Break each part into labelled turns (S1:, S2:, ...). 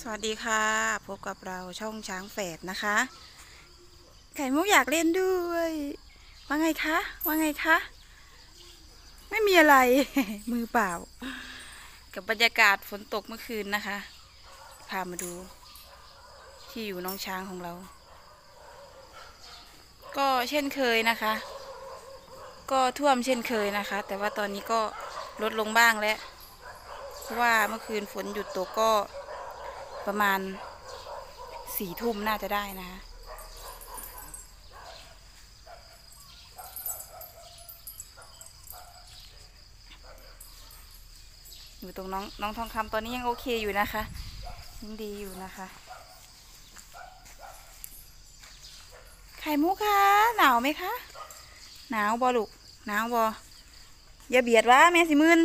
S1: สวัสดีค่ะ พบกับเราช่องช้างแฝดนะคะ ไข่มุกอยากเล่นด้วย ว่าไงคะ ว่าไงคะ ไม่มีอะไร มือเปล่า กับบรรยากาศฝนตกเมื่อคืนนะคะ พามาดู ที่อยู่น้องช้างของเรา ก็เช่นเคยนะคะ ก็ท่วมเช่นเคยนะคะ แต่ว่าตอนนี้ก็ลดลงบ้างแล้ว เพราะว่าเมื่อคืนฝนหยุดตกก็ ประมาณสี่ทุ่มน่าจะได้นะ อยู่ตรงน้องน้องทองคำตอนนี้ยังโอเคอยู่นะคะยังดีอยู่นะคะ ไข่มุกคะหนาวไหมคะ หนาวบอลูกหนาวบออย่าเบียดวะแม่สิมืน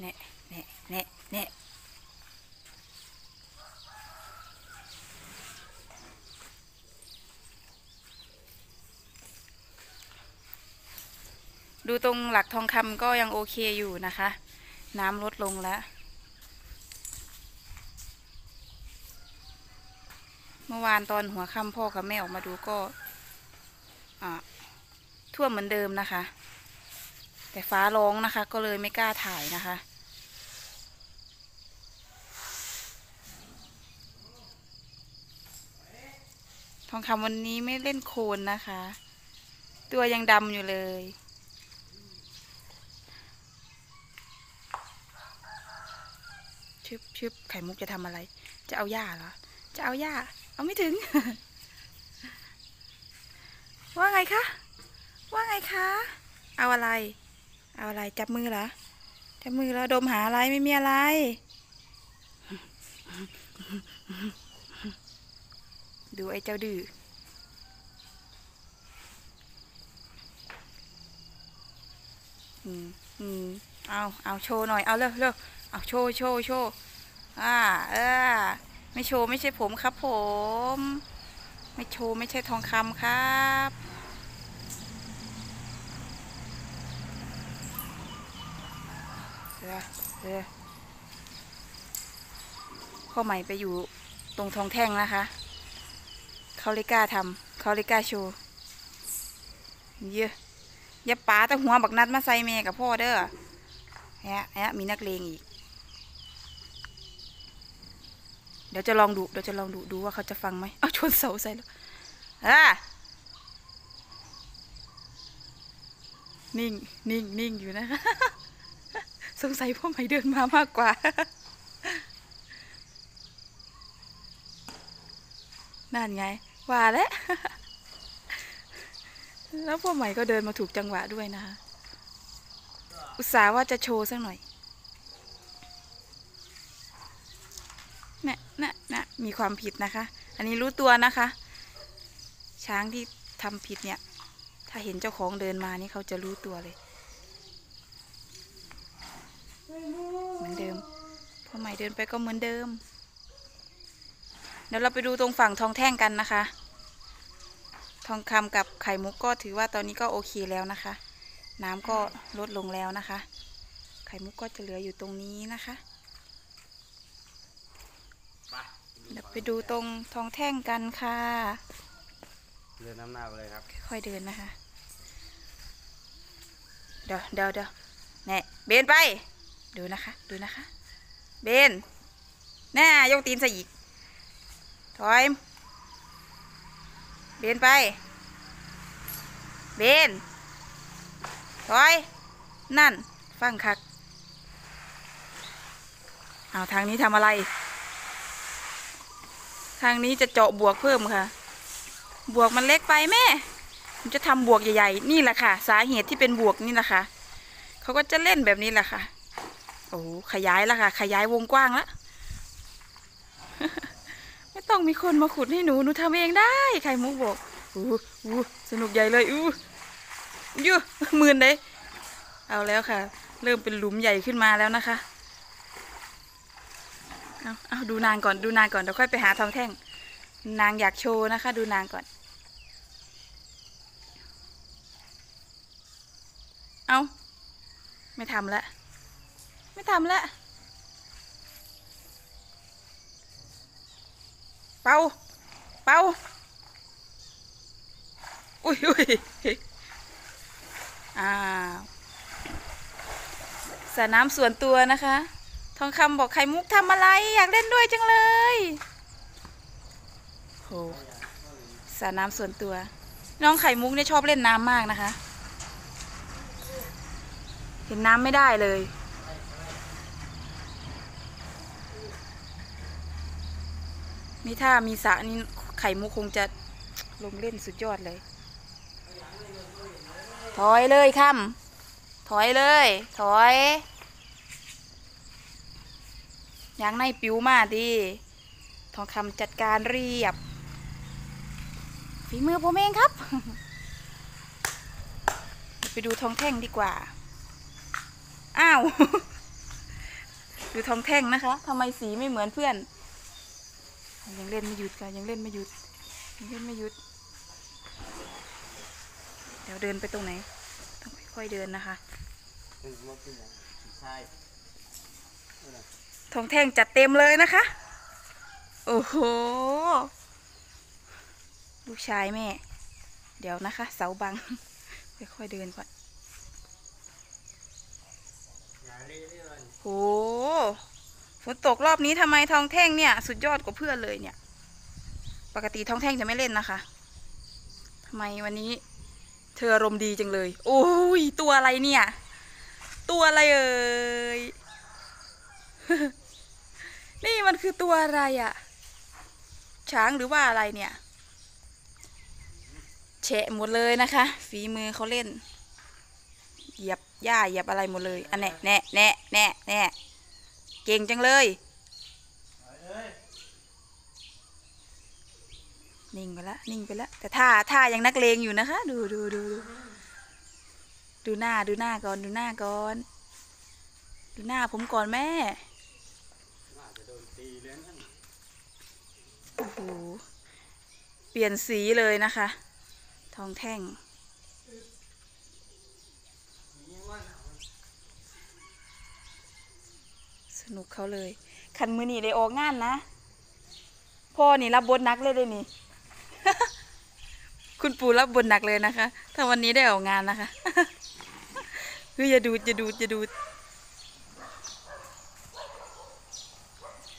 S1: เน่เน่เน่เน่ ดูตรงหลักทองคำก็ยังโอเคอยู่นะคะ น้ำลดลงแล้ว เมื่อวานตอนหัวค่ำพ่อกับแม่ออกมาดูก็อ่าท่วมเหมือนเดิมนะคะ แต่ฟ้าร้องนะคะ ก็เลยไม่กล้าถ่ายนะคะ ทองคำวันนี้ไม่เล่นโคลนนะคะ ตัวยังดำอยู่เลย ชึบชึบไข่มุกจะทำอะไร จะเอาหญ้าเหรอ จะเอาหญ้า เอาไม่ถึง ว่าไงคะ ว่าไงคะ เอาอะไร เอาอะไร จับมือเหรอ จับมือแล้วดมหาอะไรไม่มีอะไร ดูไอ้เจ้าดื้ออืมอืมเอา เอาโชว์หน่อย เอาเร็วเร็ว เอาโชว์โชว์โชว์อ่าเออไม่โชว์ไม่ใช่ผมครับผม ไม่โชว์ไม่ใช่ทองคำครับเออเออพ่อใหม่ไปอยู่ตรงทองแท่งนะคะ เขาเลยกล้าทำเขาเลยกล้าโชว์ เยอะอย่าป๋าแต่หัวบักนัดมาใส่แม่กับพ่อเด้อแฮะแฮะมีนักเลงอีก เดี๋ยวจะลองดูเดี๋ยวจะลองดูดูว่าเขาจะฟังไหมเอาชนเสาใส่แล้วอ่านิ่งนิ่งนิ่งอยู่นะคะสงสัยพ่อใหม่เดินมามากกว่า นั่นไง ว่าแล้ว แล้วพ่อใหม่ก็เดินมาถูกจังหวะด้วยนะคะ อุตส่าห์ว่าจะโชว์สักหน่อย นะนะนะ มีความผิดนะคะ อันนี้รู้ตัวนะคะ ช้างที่ทำผิดเนี่ย ถ้าเห็นเจ้าของเดินมานี่เขาจะรู้ตัวเลย เหมือนเดิมพอใหม่เดินไปก็เหมือนเดิม เดี๋ยวเราไปดูตรงฝั่งทองแท่งกันนะคะ ทองคำกับไข่มุกก็ถือว่าตอนนี้ก็โอเคแล้วนะคะ น้ำก็ลดลงแล้วนะคะ ไข่มุกก็จะเหลืออยู่ตรงนี้นะคะ เดี๋ยวไปดูตรงทองแท่งกันค่ะ
S2: เดินน้ำหน้าไปเลยครับ
S1: ค่อยๆเดินนะคะ เดี๋ยวเดี๋ยวเดี๋ยวแน่เบนไป ดูนะคะ ดูนะคะ เบนแน่ยกตีนใส่อีก ถอย เบนไป เบนถอย นั่น ฟังคัก เอาทางนี้ทำอะไร ทางนี้จะเจาะบวกเพิ่มค่ะ บวกมันเล็กไปแม่ผมจะทำบวกใหญ่ๆ นี่แหละค่ะ สาเหตุที่เป็นบวกนี่แหละค่ะเขาก็จะเล่นแบบนี้แหละค่ะ โอ้ขยายแล้วค่ะ ขยายวงกว้างแล้วไม่ต้องมีคนมาขุดให้หนูหนูทำเองได้ไข่มุกบอกอู้อู้สนุกใหญ่เลยอู้ยูหมื่นเลยเอาแล้วค่ะ เริ่มเป็นหลุมใหญ่ขึ้นมาแล้วนะคะ เอาเอาดูนางก่อนดูนางก่อนเดี๋ยวค่อยไปหาทองแท่ง นางอยากโชว์นะคะ ดูนางก่อน เอาไม่ทำละ ไม่ทำแล้วเป่า เป่า อุ้ยอุ้ยอ้าวสระน้ำส่วนตัวนะคะ ทองคำบอกไข่มุกทำอะไร อยากเล่นด้วยจังเลยโหสระน้ำส่วนตัว น้องไข่มุกเนี่ยชอบเล่นน้ำมากนะคะ เห็นน้ำไม่ได้เลยนี่ถ้ามีสระนี่ไข่มุกคงจะลงเล่นสุดยอดเลย ถอยเลยค่ำถอยเลย ถอย ยางในปิวมาดิทองคำจัดการเรียบ ฝีมือผมเองครับ ไปดูทองแท่งดีกว่า อ้าว ดูทองแท่งนะคะทำไมสีไม่เหมือนเพื่อน ยังเล่นไม่หยุดค่ะ ยังเล่นไม่หยุด ยังเล่นไม่หยุด เดี๋ยวเดินไปตรงไหน ต้องค่อยๆเดินนะคะ
S2: ใช่
S1: ทองแท่งจัดเต็มเลยนะคะ โอ้โห ลูกชายแม่ เดี๋ยวนะคะ เสาบัง ค่อยๆเดินก่อน
S2: อย่าเล่นเล่น
S1: โหฝนตกรอบนี้ทำไมทองแท่งเนี่ย สุดยอดกว่าเพื่อนเลยเนี่ย ปกติทองแท่งจะไม่เล่นนะคะทำไมวันนี้ เธออารมณ์ดีจังเลย โอ้ยตัวอะไรเนี่ย ตัวอะไรเอ่ย นี่มันคือตัวอะไรอะช้างหรือว่าอะไรเนี่ยแฉะหมดเลยนะคะ ฝีมือเขาเล่น เหยียบหญ้าเหยียบอะไรหมดเลยอันแน่แน่แน่แน่แน่เก่งจังเลย นิ่งไปละนิ่งไปละแต่ท่าท่ายังนักเลงอยู่นะคะ ดูดูดูดูดูหน้าดูหน้าก่อนดูหน้าก่อน ดูหน้าผมก่อนแม่
S2: น่าจะโดนตีเลยนั่น
S1: โอ้โห เปลี่ยนสีเลยนะคะ ทองแท่ง สนุกเขาเลยคันมือนีได้ออกงานนะ พ่อนี่รับบทหนักเลยเลยนี่ คุณปู่รับบทหนักเลยนะคะ ถ้าวันนี้ได้ออกงานนะคะเฮ้ยอย่าดูดอย่าดูดอย่าดูด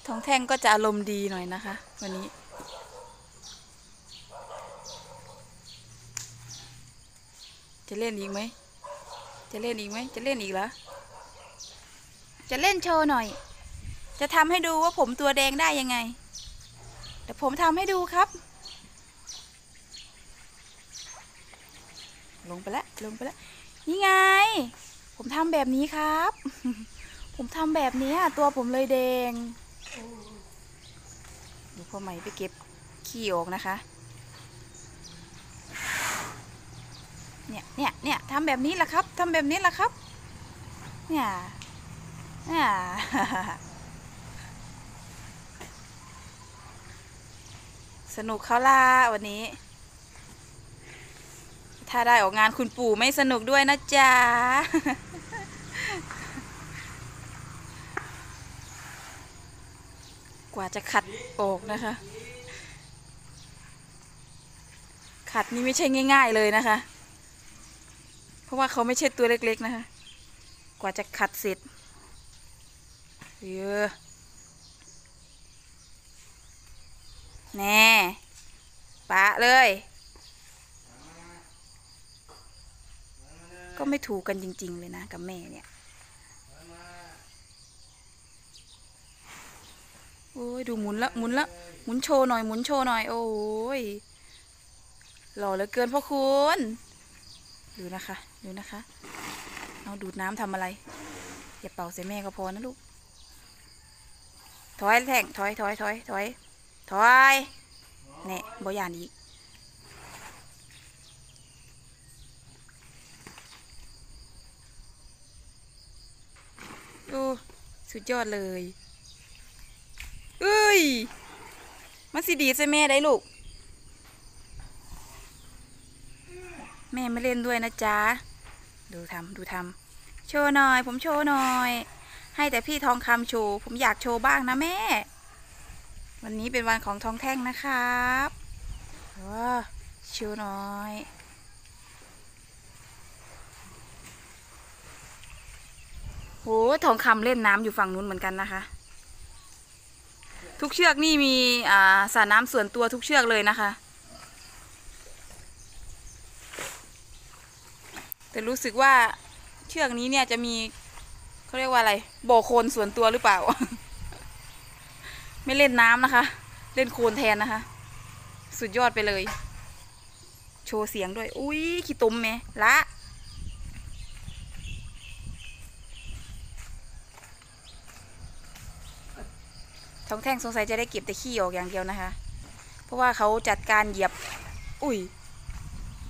S1: ทองแท่งก็จะอารมณ์ดีหน่อยนะคะ วันนี้ จะเล่นอีกไหม จะเล่นอีกไหม จะเล่นอีกเหรอ จะเล่นโชว์หน่อย จะทำให้ดูว่าผมตัวแดงได้ยังไง เดี๋ยวผมทำให้ดูครับ ลงไปแล้ว ลงไปแล้ว นี่ไง ผมทำแบบนี้ครับ ผมทำแบบนี้อะตัวผมเลยแดง ดี๋ยวพ่อใหม่ไปเก็บขี้ออกนะคะ เนี่ยเนี่ยเนี่ยทำแบบนี้แหละครับทำแบบนี้แหละครับ เนี่ยเนี่ยสนุกเขาล่ะวันนี้ ถ้าได้ออกงานคุณปู่ไม่สนุกด้วยนะจ๊ะกว่าจะขัด ออกนะคะ ขัดนี่ไม่ใช่ง่าย ๆเลยนะคะ เพราะว่าเขาไม่ใช่ตัวเล็กๆนะคะ กว่าจะขัดเสร็จเยอะแน่ปะเลย ก็ไม่ถูกกันจริง ๆ เลยนะ กับแม่เนี่ย โอ้ยดูหมุนละหมุนละหมุนโชว์หน่อยหมุนโชว์หน่อย โอ้ยหล่อเหลือเกินพ่อคุณดูนะคะดูนะคะ เอาดูดน้ำทำอะไร อย่าเป่าใส่แม่ก็พอนะลูก ถอยแท่งถอยถอยถอยถอยถอยแน่บ่ยานอีกโอ้สุดยอดเลย มันสิดีใส่แม่ได้ลูก แม่ไม่เล่นด้วยนะจ๊ะ ดูทำดูทำโชว์หน่อย ผมโชว์หน่อย ให้แต่พี่ทองคำโชว์ ผมอยากโชว์บ้างนะแม่ วันนี้เป็นวันของทองแท่งนะครับว้าโชิวหน่อยโหทองคำเล่นน้ำอยู่ฝั่งนู้นเหมือนกันนะคะ ทุกเชือกนี่มีอ่าสระน้ำส่วนตัวทุกเชือกเลยนะคะแต่รู้สึกว่าเชือกนี้เนี่ยจะมีเขาเรียกว่าอะไรโบโคลนส่วนตัวหรือเปล่า ไม่เล่นน้ำนะคะ เล่นโคลนแทนนะคะ สุดยอดไปเลย โชว์เสียงด้วย อุ้ยขี้ตุ่มไหมละ องแท่งสงสัยจะได้เก็บแต่ขี้ออกอย่างเดียวนะคะ เพราะว่าเขาจัดการเหยียบ อุ้ย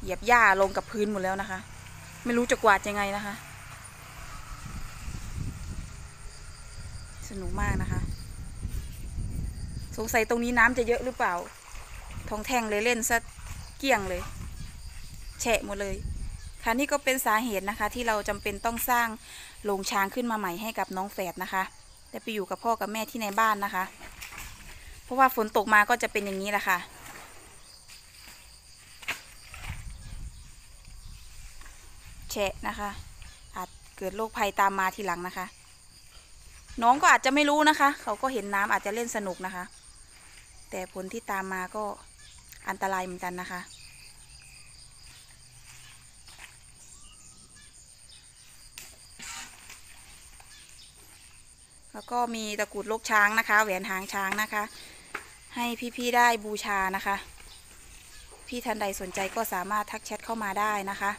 S1: เหยียบหญ้าลงกับพื้นหมดแล้วนะคะ ไม่รู้จะกวาดยังไงนะคะ สนุกมากนะคะ สงสัยตรงนี้น้ำจะเยอะหรือเปล่า ทองแท่งเลยเล่นซะเกลี้ยงเลย แฉะหมดเลยค่ะนี่ก็เป็นสาเหตุนะคะที่เราจำเป็นต้องสร้างโรงช้างขึ้นมาใหม่ให้กับน้องแฝดนะคะ แต่ไปอยู่กับพ่อกับแม่ที่ในบ้านนะคะ เพราะว่าฝนตกมาก็จะเป็นอย่างนี้แหละค่ะ แฉะนะคะ อาจเกิดโรคภัยตามมาทีหลังนะคะ น้องก็อาจจะไม่รู้นะคะ เขาก็เห็นน้ำอาจจะเล่นสนุกนะคะ แต่ผลที่ตามมาก็อันตรายเหมือนกันนะคะ แล้วก็มีตะกรุดลกช้างนะคะ แหวนหางช้างนะคะ ให้พี่ๆได้บูชานะคะ พี่ท่านใดสนใจก็สามารถทักแชทเข้ามาได้นะคะ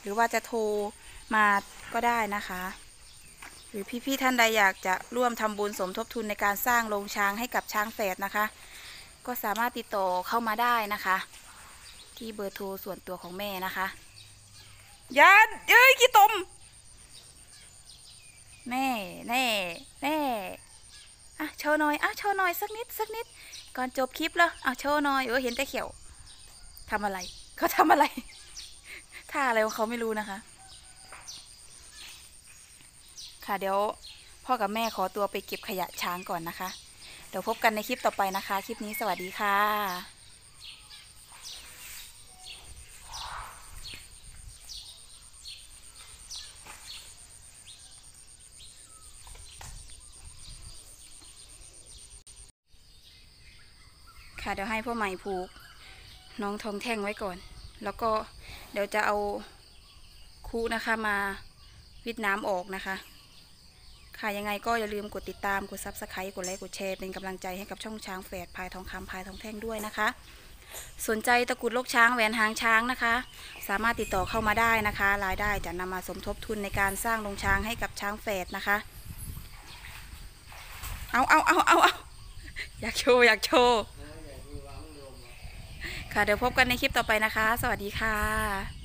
S1: หรือว่าจะโทรมาก็ได้นะคะ หรือพี่ๆท่านใดอยากจะร่วมทำบุญสมทบทุนในการสร้างโรงช้างให้กับช้างแฝดนะคะ ก็สามารถติดต่อเข้ามาได้นะคะ ที่เบอร์โทรส่วนตัวของแม่นะคะยันเอ้ยกี่ตม แน่แน่แน่อะโชว์หน่อยอะโชว์หน่อยสักนิดสักนิด ก่อนจบคลิปแล้วอะโชว์หน่อยเออเห็นแต่เขียวทำอะไรเขาทำอะไรท่าอะไรของเขาไม่รู้นะคะ ค่ะเดี๋ยวพ่อกับแม่ขอตัวไปเก็บขยะช้างก่อนนะคะ เดี๋ยวพบกันในคลิปต่อไปนะคะ คลิปนี้สวัสดีค่ะ เดี๋ยวให้พ่อใหม่ผูกน้องทองแท่งไว้ก่อน แล้วก็เดี๋ยวจะเอาคูนะคะมาวิดน้ำออกนะคะ ค่ะยังไงก็อย่าลืมกดติดตาม กด subscribe กดไลค์ กดแชร์ เป็นกำลังใจให้กับช่องช้างแฝดพลายทองคำพลายทองแท่งด้วยนะคะ สนใจตะกรุดรกช้างแหวนหางช้างนะคะ สามารถติดต่อเข้ามาได้นะคะ รายได้จะนำมาสมทบทุนในการสร้างโรงช้างให้กับช้างแฝดนะคะ เอาเอาเอาเอาเอาอยากโชว์อยากโชว์ ค่ะเดี๋ยวพบกันในคลิปต่อไปนะคะ สวัสดีค่ะ